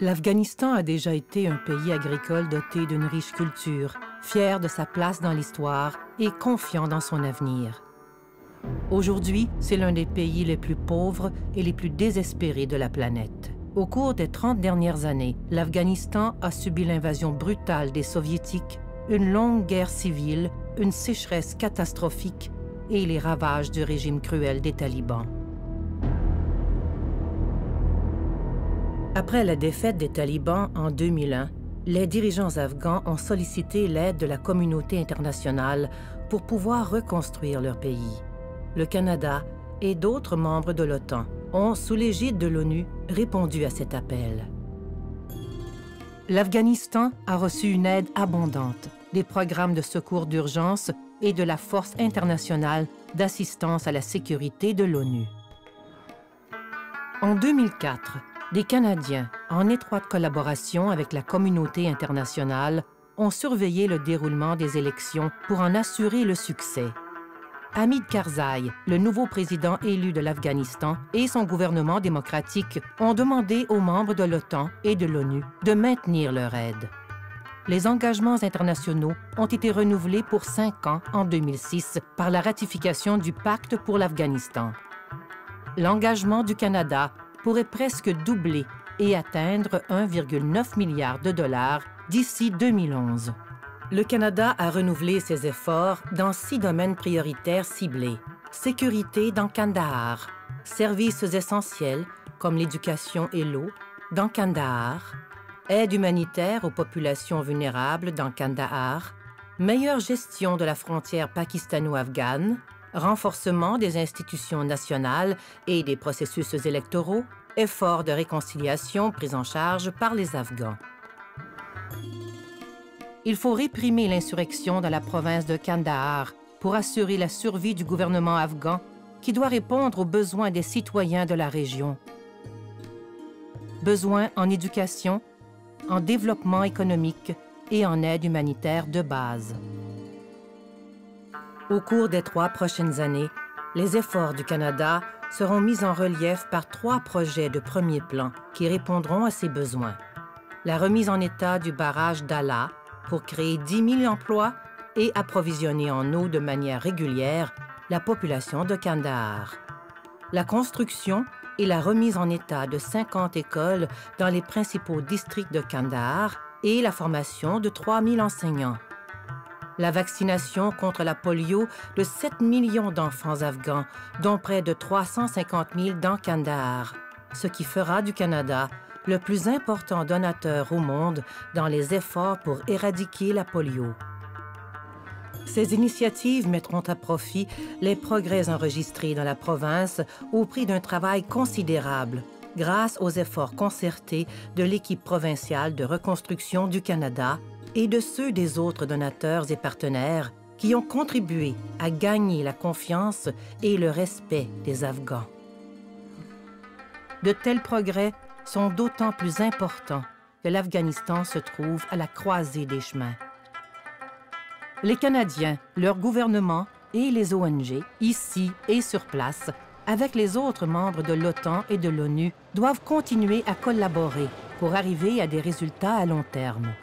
L'Afghanistan a déjà été un pays agricole doté d'une riche culture, fier de sa place dans l'histoire et confiant dans son avenir. Aujourd'hui, c'est l'un des pays les plus pauvres et les plus désespérés de la planète. Au cours des 30 dernières années, l'Afghanistan a subi l'invasion brutale des Soviétiques, une longue guerre civile, une sécheresse catastrophique et les ravages du régime cruel des talibans. Après la défaite des talibans en 2001, les dirigeants afghans ont sollicité l'aide de la communauté internationale pour pouvoir reconstruire leur pays. Le Canada et d'autres membres de l'OTAN ont, sous l'égide de l'ONU, répondu à cet appel. L'Afghanistan a reçu une aide abondante, des programmes de secours d'urgence et de la Force internationale d'assistance à la sécurité de l'ONU. En 2004, des Canadiens, en étroite collaboration avec la communauté internationale, ont surveillé le déroulement des élections pour en assurer le succès. Hamid Karzai, le nouveau président élu de l'Afghanistan, et son gouvernement démocratique ont demandé aux membres de l'OTAN et de l'ONU de maintenir leur aide. Les engagements internationaux ont été renouvelés pour cinq ans en 2006 par la ratification du Pacte pour l'Afghanistan. L'engagement du Canada pourrait presque doubler et atteindre 1,9 milliard de dollars d'ici 2011. Le Canada a renouvelé ses efforts dans six domaines prioritaires ciblés. Sécurité dans Kandahar, services essentiels comme l'éducation et l'eau dans Kandahar, aide humanitaire aux populations vulnérables dans Kandahar, meilleure gestion de la frontière pakistano-afghane, renforcement des institutions nationales et des processus électoraux, efforts de réconciliation pris en charge par les Afghans. Il faut réprimer l'insurrection dans la province de Kandahar pour assurer la survie du gouvernement afghan qui doit répondre aux besoins des citoyens de la région. Besoins en éducation, en développement économique et en aide humanitaire de base. Au cours des trois prochaines années, les efforts du Canada seront mis en relief par trois projets de premier plan qui répondront à ces besoins. La remise en état du barrage d'Ala pour créer 10 000 emplois et approvisionner en eau de manière régulière la population de Kandahar. La construction et la remise en état de 50 écoles dans les principaux districts de Kandahar et la formation de 3 000 enseignants la vaccination contre la polio de 7 millions d'enfants afghans, dont près de 350 000 dans Kandahar, ce qui fera du Canada le plus important donateur au monde dans les efforts pour éradiquer la polio. Ces initiatives mettront à profit les progrès enregistrés dans la province au prix d'un travail considérable, grâce aux efforts concertés de l'équipe provinciale de reconstruction du Canada et de ceux des autres donateurs et partenaires qui ont contribué à gagner la confiance et le respect des Afghans. De tels progrès sont d'autant plus importants que l'Afghanistan se trouve à la croisée des chemins. Les Canadiens, leur gouvernement et les ONG, ici et sur place, avec les autres membres de l'OTAN et de l'ONU, doivent continuer à collaborer pour arriver à des résultats à long terme.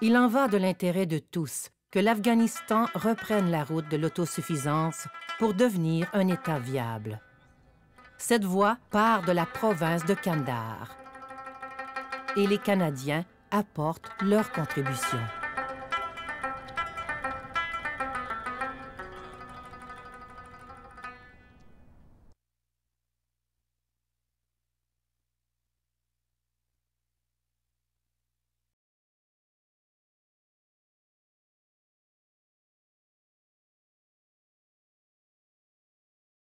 Il en va de l'intérêt de tous que l'Afghanistan reprenne la route de l'autosuffisance pour devenir un État viable. Cette voie part de la province de Kandahar. Et les Canadiens apportent leur contribution.